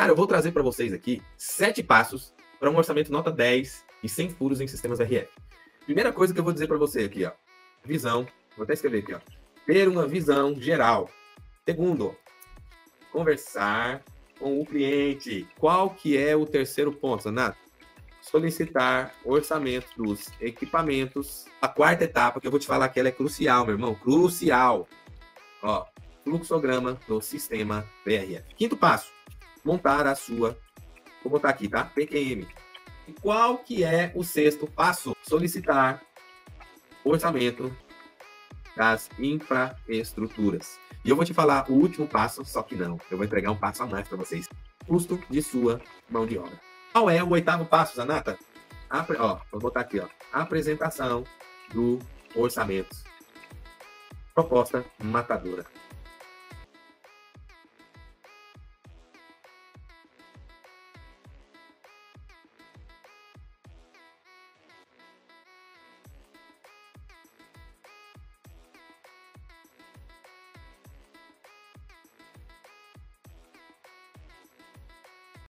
Cara, eu vou trazer para vocês aqui sete passos para um orçamento nota 10 e sem furos em sistemas RF. Primeira coisa que eu vou dizer para você aqui, ó. Visão. Vou até escrever aqui, ó. Ter uma visão geral. Segundo, conversar com o cliente. Qual que é o terceiro ponto, Sanato? Solicitar orçamento dos equipamentos. A quarta etapa, que eu vou te falar que ela é crucial, meu irmão. Crucial. Ó, fluxograma do sistema VRF. Quinto passo, montar a sua, vou botar aqui, tá? PQM. E qual que é o sexto passo? Solicitar orçamento das infraestruturas. E eu vou te falar o último passo, só que não. Eu vou entregar um passo a mais para vocês. Custo de sua mão de obra. Qual é o oitavo passo, Zanata? Apre... Ó, vou botar aqui, ó. Apresentação do orçamento. Proposta matadora.